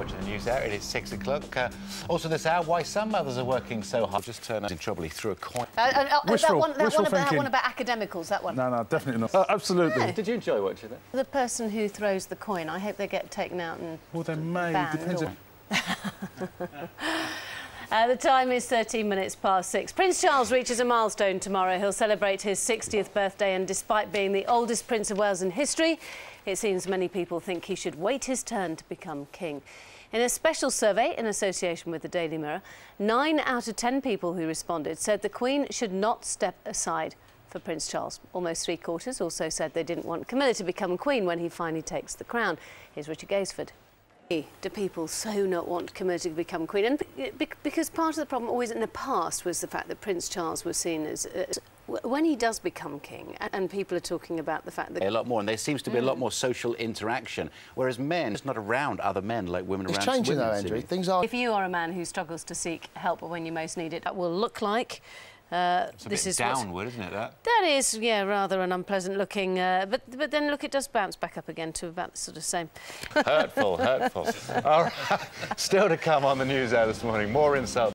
watching the news hour. It is six o'clock. Uh, also this hour, why some mothers are working so hard. Just turn out in trouble. He threw a coin. Uh, uh, uh, that one, that wishful one, about, that one about academicals, that one. No, no, definitely not. Uh, absolutely. Did you enjoy watching it? The person who throws the coin, I hope they get taken out and Well, they may. Depends. or- If, Uh, the time is 13 minutes past six. Prince Charles reaches a milestone tomorrow. He'll celebrate his 60th birthday, and despite being the oldest Prince of Wales in history, it seems many people think he should wait his turn to become king. In a special survey in association with the Daily Mirror, nine out of ten people who responded said the Queen should not step aside for Prince Charles. Almost three quarters also said they didn't want Camilla to become Queen when he finally takes the crown. Here's Richard Gaisford. Do people so not want Camilla to become queen? And be- be- because part of the problem always in the past was the fact that Prince Charles was seen as, as w- when he does become king, and people are talking about the fact that A lot more, and there seems to be a lot mm. more social interaction, whereas men, it's not around other men like women It's around changing women. though, Andrew. Things are. if you are a man who struggles to seek help when you most need it, that will look like. Uh, It's a this bit is what's- downward, isn't it? That. That is, yeah, rather an unpleasant looking. Uh, but but then look, it does bounce back up again to about the sort of same. hurtful, hurtful. All right. Still to come on the news hour this morning. More insults.